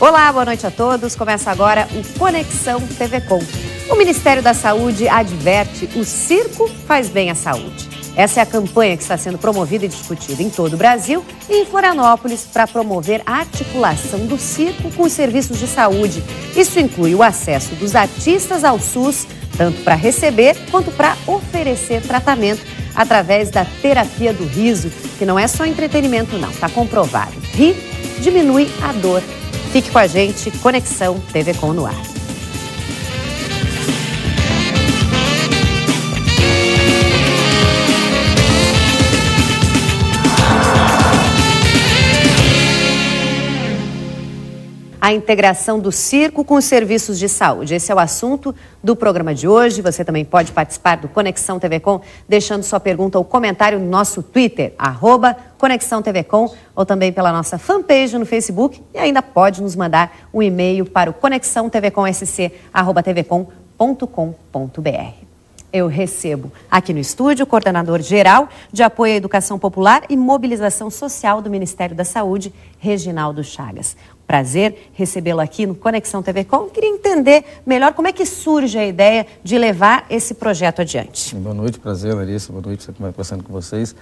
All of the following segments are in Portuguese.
Olá, boa noite a todos. Começa agora o Conexão TV Com. O Ministério da Saúde adverte: o circo faz bem à saúde. Essa é a campanha que está sendo promovida e discutida em todo o Brasil e em Florianópolis para promover a articulação do circo com os serviços de saúde. Isso inclui o acesso dos artistas ao SUS, tanto para receber quanto para oferecer tratamento através da terapia do riso, que não é só entretenimento, não, está comprovado. Rir diminui a dor Fique com a gente, Conexão TV Com no ar. A integração do circo com os serviços de saúde. Esse é o assunto do programa de hoje. Você também pode participar do Conexão TV Com, deixando sua pergunta ou comentário no nosso Twitter, arroba Conexão TV Com, ou também pela nossa fanpage no Facebook. E ainda pode nos mandar um e-mail para o conexãotvcomsc.tvcom.com.br. Eu recebo aqui no estúdio o coordenador geral de apoio à educação popular e mobilização social do Ministério da Saúde, Reginaldo Chagas. Prazer recebê-lo aqui no Conexão TV Com. Queria entender melhor como é que surge a ideia de levar esse projeto adiante. Boa noite, prazer, Larissa. Boa noite, estar conversando com vocês.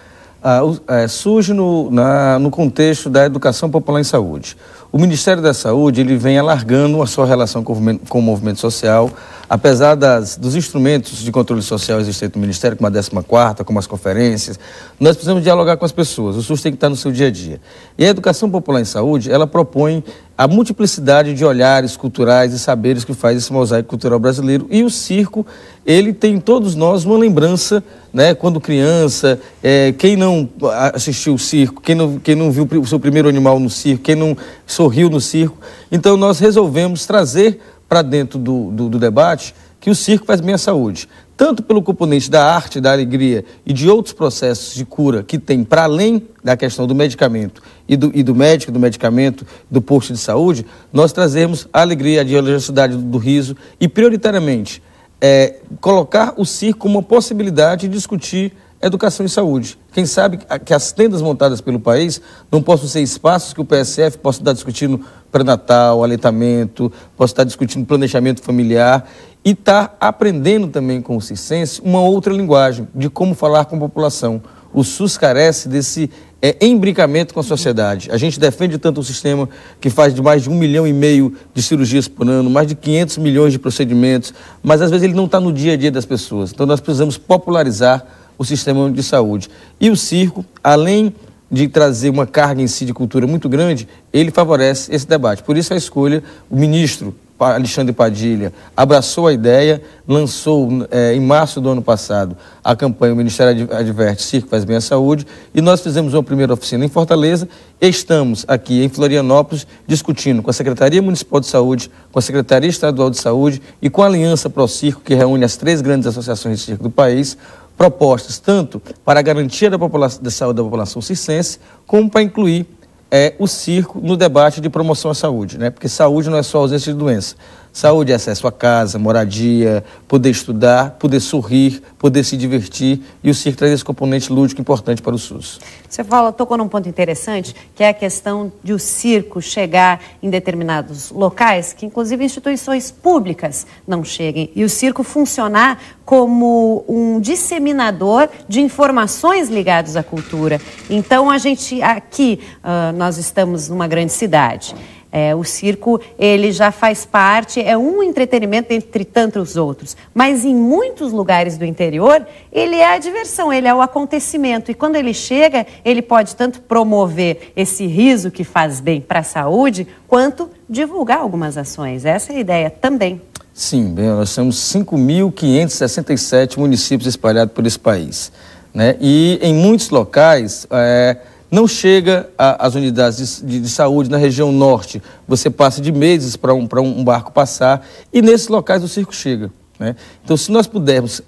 Ah, é, surge no, na, no contexto da educação popular em saúde. O Ministério da Saúde ele vem alargando a sua relação com, com o movimento social, apesar das, dos instrumentos de controle social existentes no Ministério, como a 14ª, como as conferências, nós precisamos dialogar com as pessoas, o SUS tem que estar no seu dia a dia. E a Educação Popular em Saúde, ela propõe a multiplicidade de olhares culturais e saberes que faz esse mosaico cultural brasileiro. E o circo, ele tem em todos nós uma lembrança, né, quando criança, é, quem não assistiu o circo, quem não, quem não viu o seu primeiro animal no circo, quem não sorriu no circo. Então nós resolvemos trazer para dentro do, do, do debate que o circo faz bem à saúde. Tanto pelo componente da arte, da alegria e de outros processos de cura que tem para além da questão do medicamento e do, e do médico, do medicamento, do posto de saúde, nós trazemos a alegria, a diversidade do, do riso e, prioritariamente, é, colocar o circo como uma possibilidade de discutir educação e saúde. Quem sabe que as tendas montadas pelo país não possam ser espaços que o PSF possa estar discutindo pré-natal, aleitamento, possa estar discutindo planejamento familiar e estar aprendendo também com o Circense uma outra linguagem de como falar com a população. O SUS carece desse é, embricamento com a sociedade. A gente defende tanto o sistema que faz de mais de um milhão e meio de cirurgias por ano, mais de 500 milhões de procedimentos, mas às vezes ele não está no dia a dia das pessoas. Então nós precisamos popularizar o sistema de saúde. E o circo, além de trazer uma carga em si de cultura muito grande, ele favorece esse debate. Por isso a escolha, o ministro Alexandre Padilha abraçou a ideia, lançou é, em março do ano passado a campanha O Ministério Adverte Circo Faz Bem à Saúde e nós fizemos uma primeira oficina em Fortaleza estamos aqui em Florianópolis discutindo com a Secretaria Municipal de Saúde, com a Secretaria Estadual de Saúde e com a Aliança Pro Circo, que reúne as três grandes associações de circo do país, propostas tanto para a garantia da, da saúde da população circense, como para incluir é, o circo no debate de promoção à saúde, né? porque saúde não é só ausência de doença. Saúde é acesso a casa, moradia, poder estudar, poder sorrir, poder se divertir e o circo traz esse componente lúdico importante para o SUS. Você fala, tocou num ponto interessante, que é a questão de o circo chegar em determinados locais, que inclusive instituições públicas não cheguem, e o circo funcionar como um disseminador de informações ligadas à cultura. Então, a gente aqui, uh, nós estamos numa grande cidade. É, o circo ele já faz parte, é um entretenimento entre tantos outros, mas em muitos lugares do interior ele é a diversão, ele é o acontecimento e quando ele chega ele pode tanto promover esse riso que faz bem para a saúde, quanto divulgar algumas ações. Essa é a ideia também. Sim, bem, nós temos 5.567 municípios espalhados por esse país, né? E em muitos locais é, não chega às unidades de, de, de, saúde na região norte. Você passa de meses para um, um barco passar e nesses locais o circo chega. Né? Então, se nós pudermos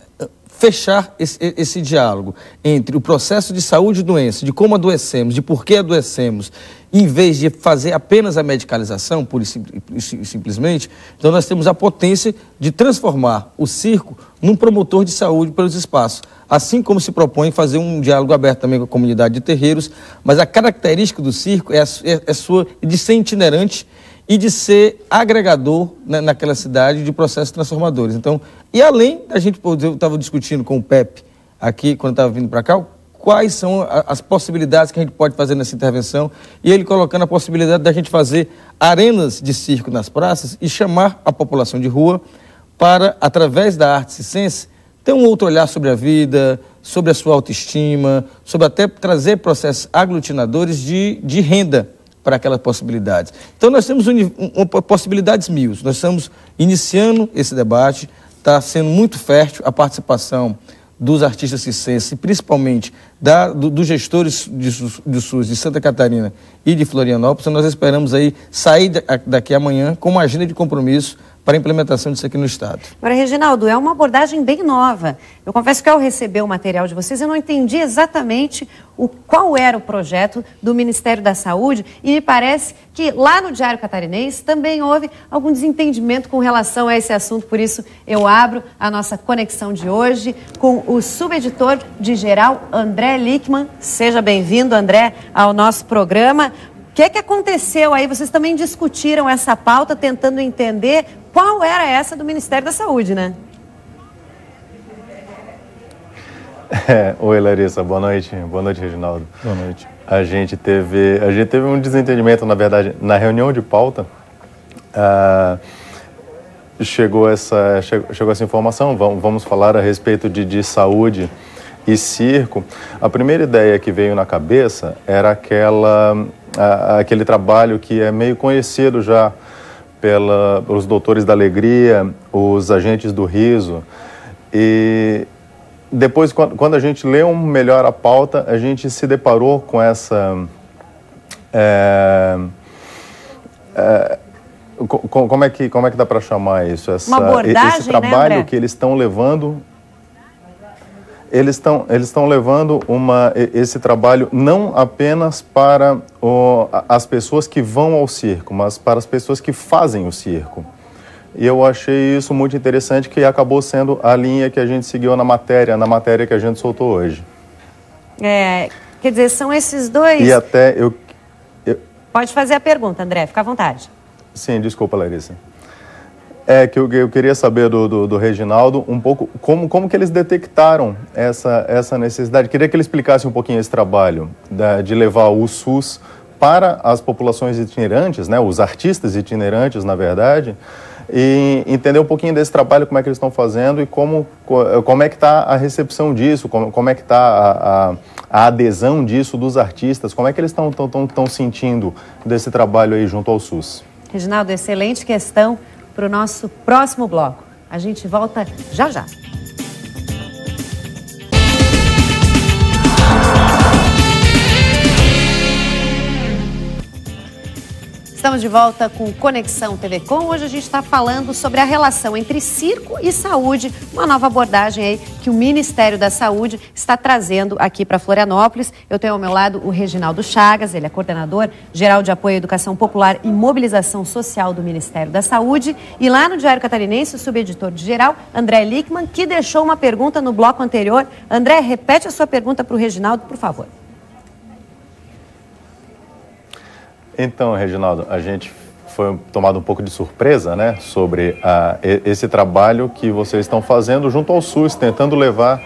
fechar esse, esse, diálogo entre o processo de saúde e doença, de como adoecemos, de por que adoecemos, em vez de fazer apenas a medicalização, pura e simplesmente, então nós temos a potência de transformar o circo num promotor de saúde pelos espaços. Assim como se propõe fazer um diálogo aberto também com a comunidade de terreiros, mas a característica do circo é, a, é, é sua de ser itinerante e de ser agregador né, naquela cidade de processos transformadores. Então, e além da gente, eu estava discutindo com o Pepe aqui, quando estava vindo para cá, quais são as possibilidades que a gente pode fazer nessa intervenção, e ele colocando a possibilidade da gente fazer arenas de circo nas praças e chamar a população de rua para, através da arte circense, ter um outro olhar sobre a vida, sobre a sua autoestima, sobre até trazer processos aglutinadores de, de renda para aquelas possibilidades. Então, nós temos um, possibilidades mil. Nós estamos iniciando esse debate, está sendo muito fértil a participação dos artistas circenses, principalmente da, do, dos gestores de, do SUS de Santa Catarina e de Florianópolis. Nós esperamos aí sair daqui amanhã com uma agenda de compromisso para a implementação disso aqui no Estado. Agora, Reginaldo, é uma abordagem bem nova. Eu confesso que ao receber o material de vocês, eu não entendi exatamente o, qual era o projeto do Ministério da Saúde e me parece que lá no Diário Catarinense também houve algum desentendimento com relação a esse assunto, por isso eu abro a nossa conexão de hoje com o subeditor de geral, André Lickman. Seja bem-vindo, André, ao nosso programa. O que, é que aconteceu aí? Vocês também discutiram essa pauta, tentando entender qual era essa do Ministério da Saúde, né? É, oi, Larissa. Boa noite. Boa noite, Reginaldo. Boa noite. A gente teve, a gente teve um desentendimento, na verdade, na reunião de pauta. Uh, chegou essa, chegou, chegou essa informação. Vamos, vamos falar a respeito de, de saúde e circo. A primeira ideia que veio na cabeça era aquela, aquele trabalho que é meio conhecido já pela, pelos doutores da alegria, os agentes do riso. E depois, quando a gente leu melhor a pauta, a gente se deparou com essa. É, é, como é que como é que dá para chamar isso? Essa, abordagem, esse né, trabalho né, que eles estão levando eles estão eles estão levando uma, esse trabalho não apenas para as pessoas que vão ao circo, mas para as pessoas que fazem o circo. E eu achei isso muito interessante, que acabou sendo a linha que a gente seguiu na matéria, na matéria que a gente soltou hoje. É, quer dizer, são esses dois. E até eu, eu... Pode fazer a pergunta, André, fica à vontade. Sim, desculpa, Larissa. É, que eu, eu queria saber do, do, do, Reginaldo um pouco como, como que eles detectaram essa, essa necessidade. Queria que ele explicasse um pouquinho esse trabalho da, de levar o SUS para as populações itinerantes, né, os artistas itinerantes, na verdade, e entender um pouquinho desse trabalho, como é que eles estão fazendo e como, como é que está a recepção disso, como, como é que está a, a, a, adesão disso dos artistas, como é que eles estão sentindo desse trabalho aí junto ao SUS. Reginaldo, excelente questão para o nosso próximo bloco. A gente volta já já. Estamos de volta com Conexão TV Com. Hoje a gente está falando sobre a relação entre circo e saúde, uma nova abordagem aí que o Ministério da Saúde está trazendo aqui para Florianópolis. Eu tenho ao meu lado o Reginaldo Chagas, ele é coordenador geral de apoio à educação popular e mobilização social do Ministério da Saúde. E lá no Diário Catarinense, o subeditor geral, André Lickman, que deixou uma pergunta no bloco anterior. André, repete a sua pergunta para o Reginaldo, por favor. Então, Reginaldo, a gente foi tomado um pouco de surpresa, né, sobre a, esse trabalho que vocês estão fazendo junto ao SUS, tentando levar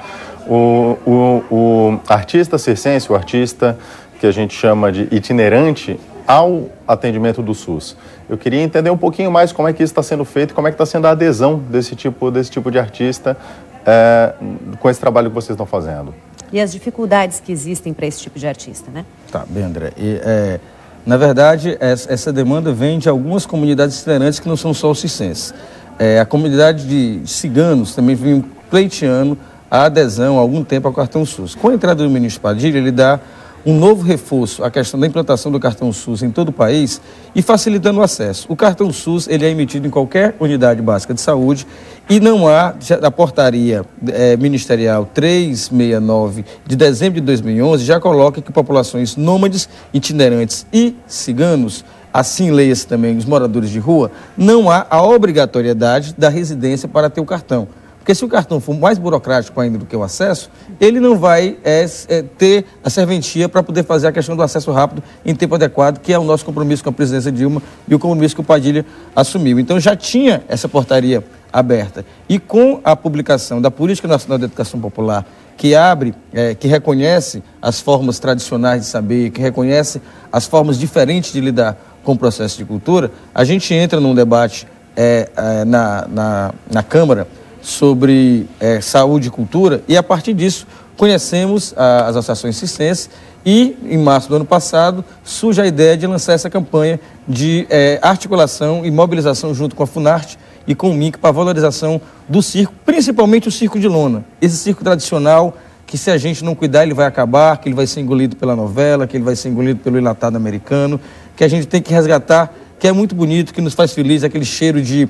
o, o, o artista circense, o artista que a gente chama de itinerante, ao atendimento do SUS. Eu queria entender um pouquinho mais como é que isso está sendo feito, como é que está sendo a adesão desse tipo, desse tipo de artista é, com esse trabalho que vocês estão fazendo. E as dificuldades que existem para esse tipo de artista, né? Tá, bem, André. E, é na verdade, essa demanda vem de algumas comunidades itinerantes que não são só os cicenses. É, a comunidade de ciganos também vem pleiteando a adesão há algum tempo ao cartão SUS. Com a entrada do ministro Padilha, ele dá um novo reforço à questão da implantação do cartão SUS em todo o país e facilitando o acesso. O cartão SUS ele é emitido em qualquer unidade básica de saúde e não há a portaria é, ministerial 369 de dezembro de 2011 já coloca que populações nômades, itinerantes e ciganos assim leia-se também os moradores de rua, não há a obrigatoriedade da residência para ter o cartão. Porque se o cartão for mais burocrático ainda do que o acesso, ele não vai é, é, ter a serventia para poder fazer a questão do acesso rápido em tempo adequado, que é o nosso compromisso com a presidência Dilma e o compromisso que o Padilha assumiu. Então já tinha essa portaria aberta. E com a publicação da Política Nacional de Educação Popular, que abre, é, que reconhece as formas tradicionais de saber, que reconhece as formas diferentes de lidar com o processo de cultura, a gente entra num debate é, é, na, na, na, Câmara sobre é, saúde e cultura e, a partir disso, conhecemos a, as associações cistenses e, em março do ano passado, surge a ideia de lançar essa campanha de é, articulação e mobilização junto com a Funarte e com o MINC para a valorização do circo, principalmente o circo de lona. Esse circo tradicional que se a gente não cuidar ele vai acabar, que ele vai ser engolido pela novela, que ele vai ser engolido pelo enlatado americano, que a gente tem que resgatar, que é muito bonito, que nos faz feliz, aquele cheiro de,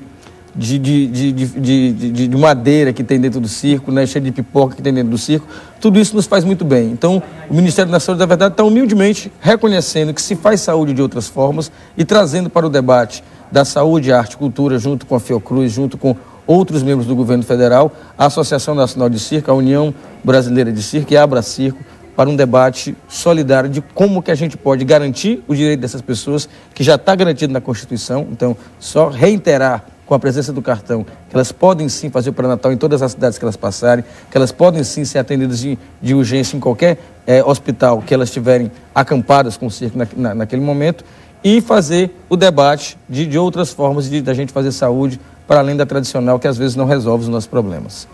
de, de, de, de, madeira que tem dentro do circo, né? cheiro de pipoca que tem dentro do circo. Tudo isso nos faz muito bem. Então, o Ministério da Saúde, na verdade, está humildemente reconhecendo que se faz saúde de outras formas e trazendo para o debate da Saúde, Arte e Cultura, junto com a Fiocruz, junto com outros membros do governo federal, a Associação Nacional de Circo, a União Brasileira de Circo e a Abra Circo, para um debate solidário de como que a gente pode garantir o direito dessas pessoas, que já está garantido na Constituição. Então, só reiterar com a presença do cartão que elas podem sim fazer o pré-natal em todas as cidades que elas passarem, que elas podem sim ser atendidas de, de urgência em qualquer é, hospital que elas estiverem acampadas com o circo na, na, naquele momento e fazer o debate de, de outras formas de da gente fazer saúde para além da tradicional que às vezes não resolve os nossos problemas.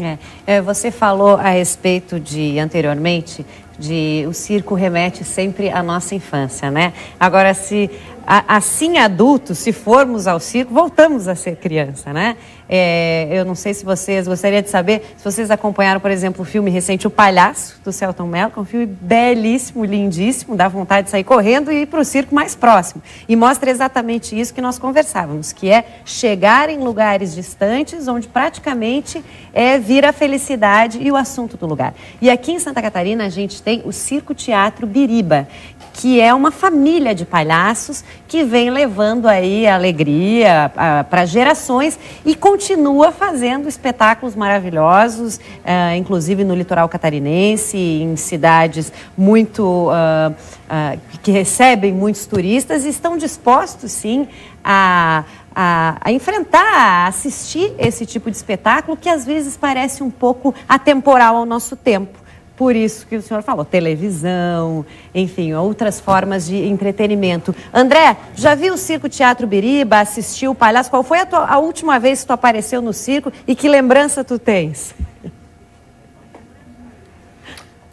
É, é você falou a respeito de anteriormente de o circo remete sempre à nossa infância, né? Agora se assim adultos, se formos ao circo, voltamos a ser criança, né? É, eu não sei se vocês, gostaria de saber se vocês acompanharam, por exemplo, o filme recente O Palhaço, do Celton Mello, que é um filme belíssimo, lindíssimo, dá vontade de sair correndo e ir para o circo mais próximo. E mostra exatamente isso que nós conversávamos, que é chegar em lugares distantes, onde praticamente é vir a felicidade e o assunto do lugar. E aqui em Santa Catarina a gente tem o Circo Teatro Biriba, que é uma família de palhaços que vem levando aí alegria para gerações e continua fazendo espetáculos maravilhosos, uh, inclusive no litoral catarinense, em cidades muito uh, uh, que recebem muitos turistas e estão dispostos sim a a, a, enfrentar, a assistir esse tipo de espetáculo que às vezes parece um pouco atemporal ao nosso tempo. Por isso que o senhor falou, televisão, enfim, outras formas de entretenimento. André, já viu o Circo Teatro Biriba, assistiu o Palhaço? Qual foi a, tua, a última vez que tu apareceu no circo e que lembrança tu tens?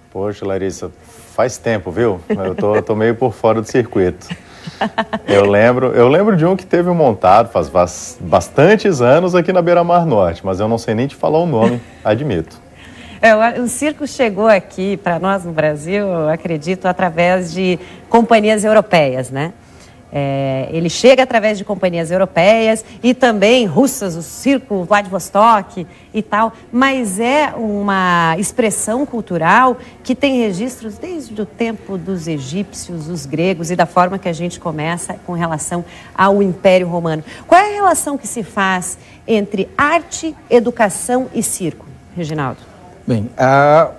Poxa, Larissa, faz tempo, viu? Eu tô, tô meio por fora do circuito. Eu lembro, eu lembro de um que teve um montado faz bastantes anos aqui na Beira Mar Norte, mas eu não sei nem te falar o nome, admito. É, o circo chegou aqui para nós no Brasil, acredito, através de companhias europeias, né? É, ele chega através de companhias europeias e também russas, o circo Vladivostok e tal, mas é uma expressão cultural que tem registros desde o tempo dos egípcios, dos gregos e da forma que a gente começa com relação ao Império Romano. Qual é a relação que se faz entre arte, educação e circo, Reginaldo? Bem,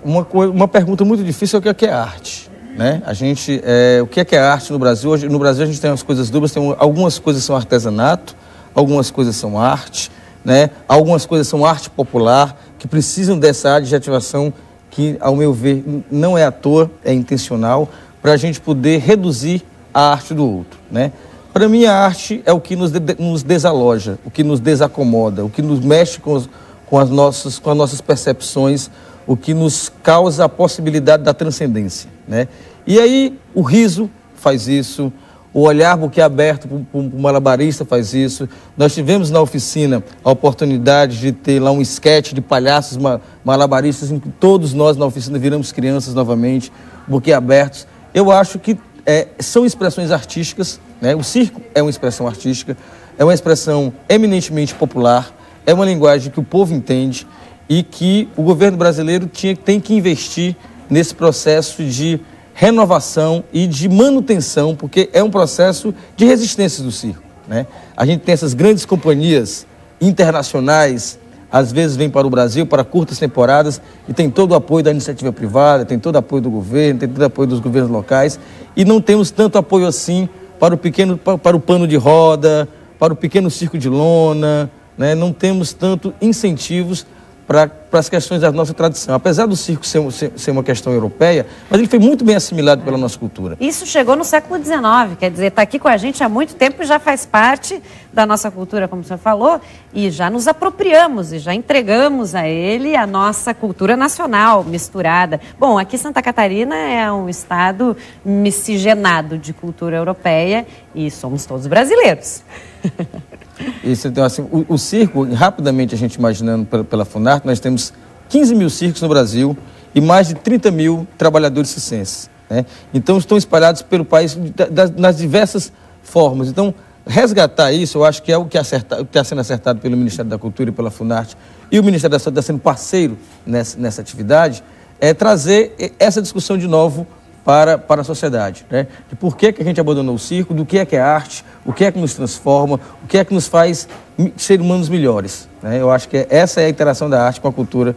uma, uma pergunta muito difícil é o que é, é arte. Né? A gente, é, o que é, que é arte no Brasil? Hoje, no Brasil a gente tem umas coisas dúbias, tem, algumas coisas são artesanato, algumas coisas são arte, né? algumas coisas são arte popular, que precisam dessa adjetivação que, ao meu ver, não é à toa, é intencional, para a gente poder reduzir a arte do outro. Né? Para mim, a arte é o que nos, de, nos desaloja, o que nos desacomoda, o que nos mexe com os com as nossas, com as nossas percepções, o que nos causa a possibilidade da transcendência. Né? E aí o riso faz isso, o olhar boquiaberto para o malabarista faz isso. Nós tivemos na oficina a oportunidade de ter lá um esquete de palhaços malabaristas, em que todos nós na oficina viramos crianças novamente, boquiabertos. Eu acho que é, são expressões artísticas, né? o circo é uma expressão artística, é uma expressão eminentemente popular, é uma linguagem que o povo entende e que o governo brasileiro tinha, tem que investir nesse processo de renovação e de manutenção, porque é um processo de resistência do circo. Né? A gente tem essas grandes companhias internacionais às vezes vem para o Brasil para curtas temporadas e tem todo o apoio da iniciativa privada, tem todo o apoio do governo, tem todo o apoio dos governos locais e não temos tanto apoio assim para o pequeno, para o pano de roda, para o pequeno circo de lona, né? não temos tanto incentivos para as questões da nossa tradição. Apesar do circo ser, ser, ser, uma questão europeia, mas ele foi muito bem assimilado pela nossa cultura. Isso chegou no século XIX, quer dizer, está aqui com a gente há muito tempo e já faz parte da nossa cultura, como o senhor falou, e já nos apropriamos e já entregamos a ele a nossa cultura nacional misturada. Bom, aqui Santa Catarina é um estado miscigenado de cultura europeia e somos todos brasileiros. Isso, então, assim, o, o, circo, rapidamente a gente imaginando pela, pela Funarte, nós temos 15 mil circos no Brasil e mais de 30 mil trabalhadores circenses. Né? Então, estão espalhados pelo país das, nas diversas formas. Então, resgatar isso, eu acho que é o que está sendo acertado pelo Ministério da Cultura e pela Funarte, e o Ministério da Saúde está sendo parceiro nessa, nessa atividade, é trazer essa discussão de novo para, para a sociedade. Né? De por que, que a gente abandonou o circo, do que é que é arte, o que é que nos transforma, o que é que nos faz ser humanos melhores. Né? Eu acho que essa é a interação da arte com a cultura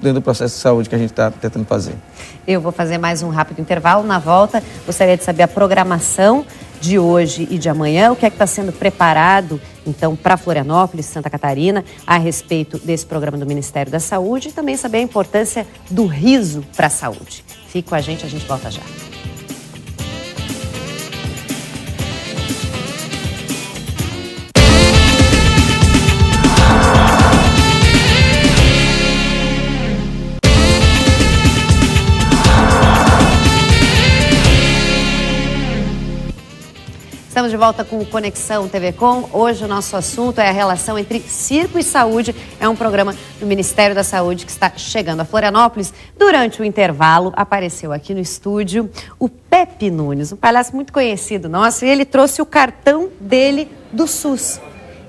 dentro do processo de saúde que a gente está tentando fazer. Eu vou fazer mais um rápido intervalo. Na volta, gostaria de saber a programação de hoje e de amanhã, o que é que está sendo preparado, então, para Florianópolis, Santa Catarina, a respeito desse programa do Ministério da Saúde e também saber a importância do riso para a saúde. Fique com a gente, a gente volta já. Estamos de volta com Conexão TV Com. Hoje o nosso assunto é a relação entre circo e saúde. É um programa do Ministério da Saúde que está chegando a Florianópolis. Durante o intervalo, apareceu aqui no estúdio o Pepe Nunes, um palhaço muito conhecido nosso, e ele trouxe o cartão dele do SUS.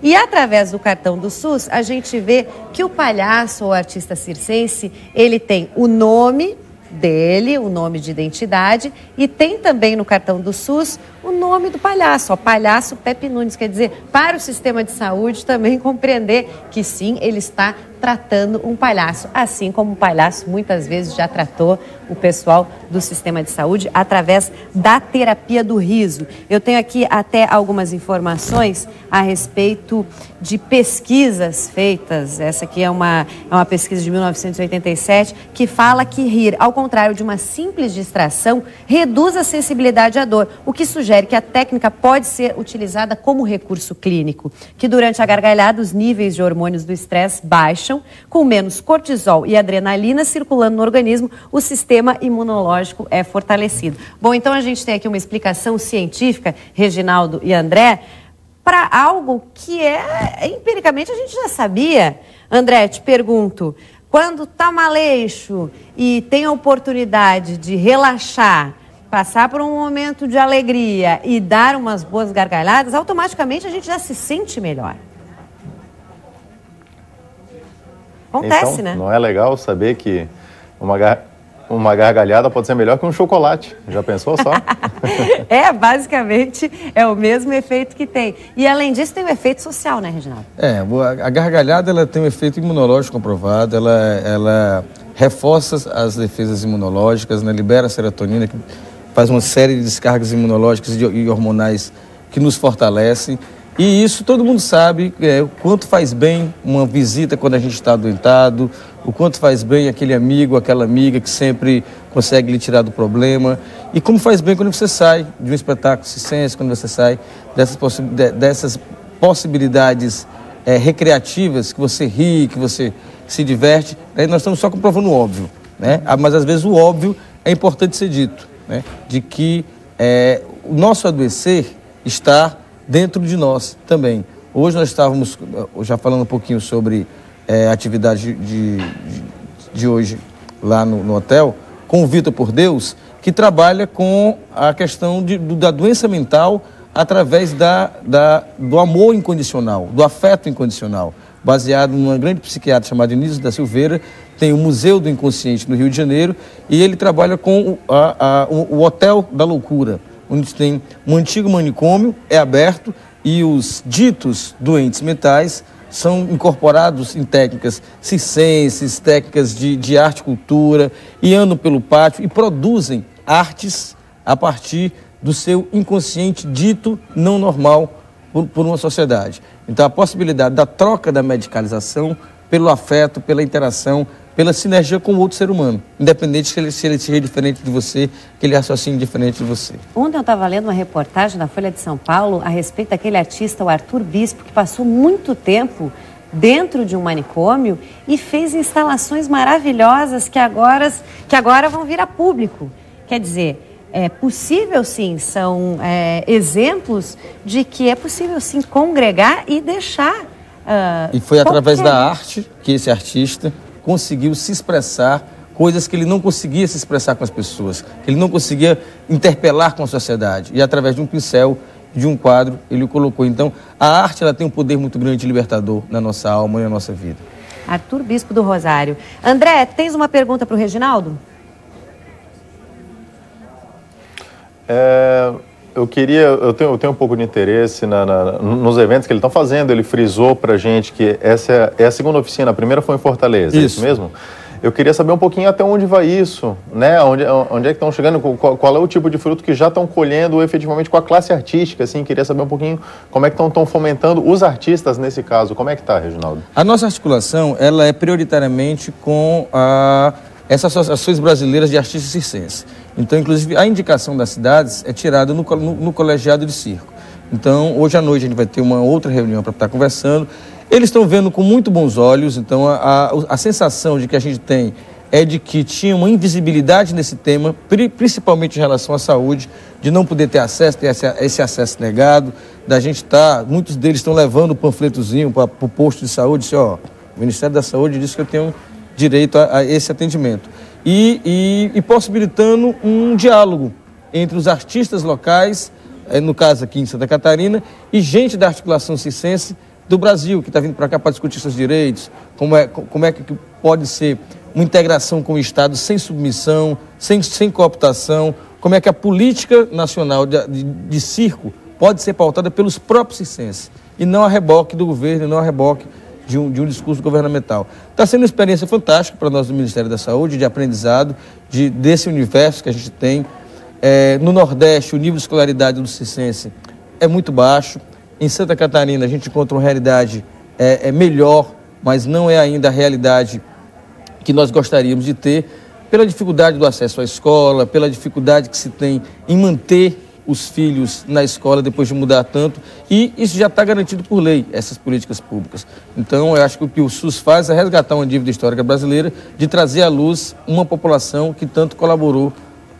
E através do cartão do SUS, a gente vê que o palhaço ou artista circense, ele tem o nome dele, o nome de identidade, e tem também no cartão do SUS o nome do palhaço, ó, palhaço Pepe Nunes. Quer dizer, para o sistema de saúde também compreender que sim, ele está tratando um palhaço, assim como o palhaço muitas vezes já tratou o pessoal do sistema de saúde através da terapia do riso. Eu tenho aqui até algumas informações a respeito de pesquisas feitas. Essa aqui é uma, é uma pesquisa de 1987 que fala que rir, ao contrário de uma simples distração, reduz a sensibilidade à dor, o que sugere que a técnica pode ser utilizada como recurso clínico, que durante a gargalhada os níveis de hormônios do estresse baixam, com menos cortisol e adrenalina circulando no organismo, o sistema imunológico é fortalecido. Bom, então a gente tem aqui uma explicação científica, Reginaldo e André, para algo que é empiricamente a gente já sabia. André, te pergunto, quando está maleixo e tem a oportunidade de relaxar, passar por um momento de alegria e dar umas boas gargalhadas, automaticamente a gente já se sente melhor. Acontece, então, né? Não é legal saber que uma, uma gargalhada pode ser melhor que um chocolate. Já pensou só? é, basicamente é o mesmo efeito que tem. E além disso, tem o um efeito social, né, Reginaldo? É, a gargalhada ela tem um efeito imunológico comprovado, ela, ela reforça as defesas imunológicas, né, libera a serotonina, que faz uma série de descargas imunológicas e hormonais que nos fortalecem. E isso todo mundo sabe é, o quanto faz bem uma visita quando a gente está adoentado, o quanto faz bem aquele amigo, aquela amiga que sempre consegue lhe tirar do problema. E como faz bem quando você sai de um espetáculo ciência, quando você sai dessas, possi dessas possibilidades é, recreativas, que você ri, que você se diverte. Aí nós estamos só comprovando o óbvio. Né? Ah, mas às vezes o óbvio é importante ser dito, né? de que é, o nosso adoecer está dentro de nós também. Hoje nós estávamos eh, já falando um pouquinho sobre é, atividade de, de, de, hoje lá no, no, hotel, com o Vitor por Deus, que trabalha com a questão de, do, da doença mental através da, da, do amor incondicional, do afeto incondicional, baseado numa grande psiquiatra chamada Início da Silveira, tem o Museu do Inconsciente no Rio de Janeiro, e ele trabalha com a, a, o, o Hotel da Loucura, onde tem um antigo manicômio, é aberto, e os ditos doentes mentais são incorporados em técnicas circenses, técnicas de, de arte e cultura, e andam pelo pátio e produzem artes a partir do seu inconsciente dito não normal por, por uma sociedade. Então, a possibilidade da troca da medicalização pelo afeto, pela interação, pela sinergia com o outro ser humano, independente se ele, se ele seja diferente de você, que ele raciocine diferente de você. Ontem eu estava lendo uma reportagem na Folha de São Paulo a respeito daquele artista, o Arthur Bispo, que passou muito tempo dentro de um manicômio e fez instalações maravilhosas que agora, que agora vão vir a público. Quer dizer, é possível sim, são é, exemplos de que é possível sim congregar e deixar. Uh, e foi através da arte que esse artista conseguiu se expressar coisas que ele não conseguia se expressar com as pessoas, que ele não conseguia interpelar com a sociedade. E através de um pincel, de um quadro, ele o colocou. Então, a arte ela tem um poder muito grande de libertador na nossa alma e na nossa vida. Arthur Bispo do Rosário. André, tens uma pergunta para o Reginaldo? É, eu queria, eu tenho, eu tenho um pouco de interesse na, na, nos eventos que ele está fazendo. Ele frisou para gente que essa é, é, a segunda oficina. A primeira foi em Fortaleza, isso, é isso mesmo? Eu queria saber um pouquinho até onde vai isso, né? Onde, onde é que estão chegando? Qual, qual, é o tipo de fruto que já estão colhendo efetivamente com a classe artística? Assim, queria saber um pouquinho como é que estão fomentando os artistas nesse caso. Como é que está, Reginaldo? A nossa articulação ela é prioritariamente com a essas associações brasileiras de artistas circenses. Então, inclusive, a indicação das cidades é tirada no, no, no, colegiado de circo. Então, hoje à noite a gente vai ter uma outra reunião para estar conversando. Eles estão vendo com muito bons olhos, então a, a, a, sensação de que a gente tem é de que tinha uma invisibilidade nesse tema, principalmente em relação à saúde, de não poder ter acesso, ter esse, esse acesso negado, da gente estar, tá, muitos deles estão levando o panfletozinho para o posto de saúde, assim, ó, o Ministério da Saúde disse que eu tenho direito a, a esse atendimento. E, e, e, possibilitando um diálogo entre os artistas locais, eh, no caso aqui em Santa Catarina, e gente da articulação circense do Brasil, que está vindo para cá para discutir seus direitos, como é, como é que pode ser uma integração com o Estado sem submissão, sem, sem cooptação, como é que a política nacional de, de, de circo pode ser pautada pelos próprios circenses, e não a reboque do governo, não a reboque de um, de um discurso governamental. Está sendo uma experiência fantástica para nós do Ministério da Saúde, de aprendizado, de, desse universo que a gente tem. É, no Nordeste, o nível de escolaridade do Cicense é muito baixo. Em Santa Catarina, a gente encontra uma realidade é, é melhor, mas não é ainda a realidade que nós gostaríamos de ter, pela dificuldade do acesso à escola, pela dificuldade que se tem em manter os filhos na escola depois de mudar tanto, e isso já está garantido por lei, essas políticas públicas. Então, eu acho que o que o SUS faz é resgatar uma dívida histórica brasileira de trazer à luz uma população que tanto colaborou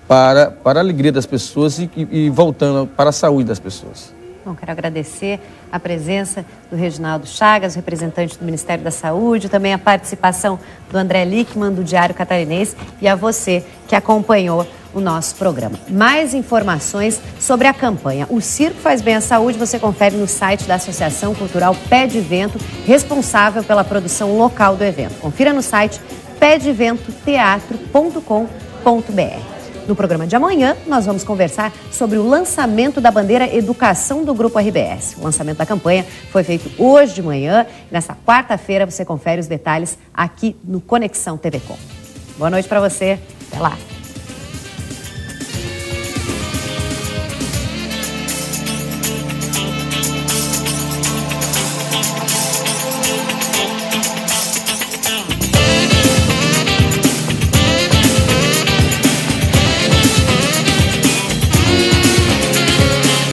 para, para a alegria das pessoas e, e, e voltando para a saúde das pessoas. Quero agradecer a presença do Reginaldo Chagas, representante do Ministério da Saúde, também a participação do André Lickman, do Diário Catarinense, e a você que acompanhou o nosso programa. Mais informações sobre a campanha O Circo Faz Bem à Saúde você confere no site da Associação Cultural Pé de Vento, responsável pela produção local do evento. Confira no site pedeventoteatro.com.br. No programa de amanhã, nós vamos conversar sobre o lançamento da bandeira Educação do Grupo RBS. O lançamento da campanha foi feito hoje de manhã. Nessa quarta-feira, você confere os detalhes aqui no Conexão TV Com. Boa noite para você. Até lá.